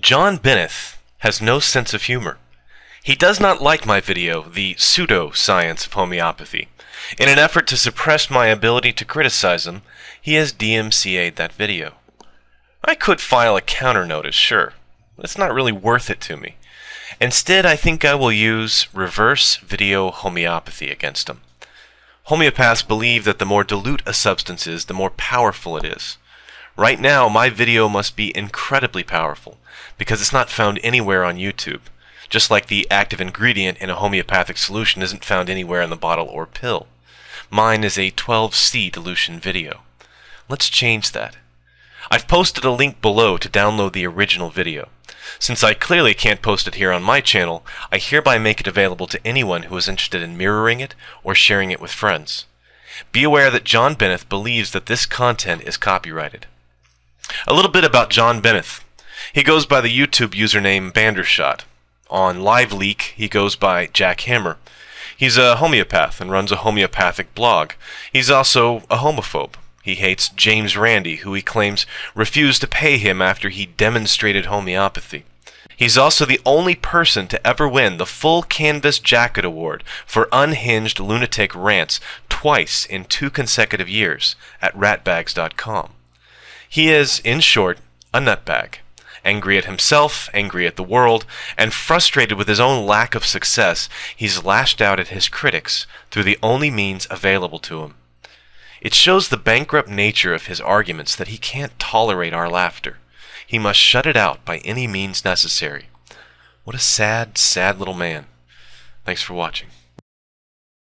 John Benneth has no sense of humor. He does not like my video, The Pseudo Science of Homeopathy. In an effort to suppress my ability to criticize him, he has DMCA'd that video. I could file a counter notice, sure. It's not really worth it to me. Instead, I think I will use reverse video homeopathy against him. Homeopaths believe that the more dilute a substance is, the more powerful it is. Right now, my video must be incredibly powerful, because it's not found anywhere on YouTube, just like the active ingredient in a homeopathic solution isn't found anywhere in the bottle or pill. Mine is a 12C dilution video. Let's change that. I've posted a link below to download the original video. Since I clearly can't post it here on my channel, I hereby make it available to anyone who is interested in mirroring it or sharing it with friends. Be aware that John Benneth believes that this content is copyrighted. A little bit about John Benneth. He goes by the YouTube username Bandershot. On LiveLeak, he goes by Jack Hammer. He's a homeopath and runs a homeopathic blog. He's also a homophobe. He hates James Randi, who he claims refused to pay him after he demonstrated homeopathy. He's also the only person to ever win the full Canvas Jacket Award for unhinged lunatic rants twice in two consecutive years at ratbags.com. He is, in short, a nutbag. Angry at himself, angry at the world, and frustrated with his own lack of success, he's lashed out at his critics through the only means available to him. It shows the bankrupt nature of his arguments that he can't tolerate our laughter. He must shut it out by any means necessary. What a sad, sad little man. Thanks for watching.